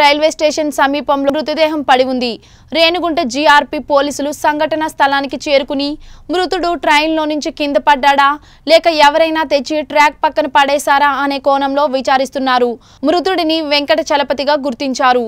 Railway station సమీపంలో మృతదేహం పడి ఉంది. రేణుగుంట జీఆర్పీ పోలీసులు సంఘటన స్థలానికి చేరుకుని మృతుడు ట్రైన్లో నుంచి కింద పడ్డాడా? లేక ఎవరైనా తెచ్చి ట్రాక్ పక్కన పడేశారా? అనే కోణంలో విచారిస్తున్నారు. మృతుడిని వెంకట చలపతిగా గుర్తించారు.